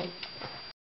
Okay.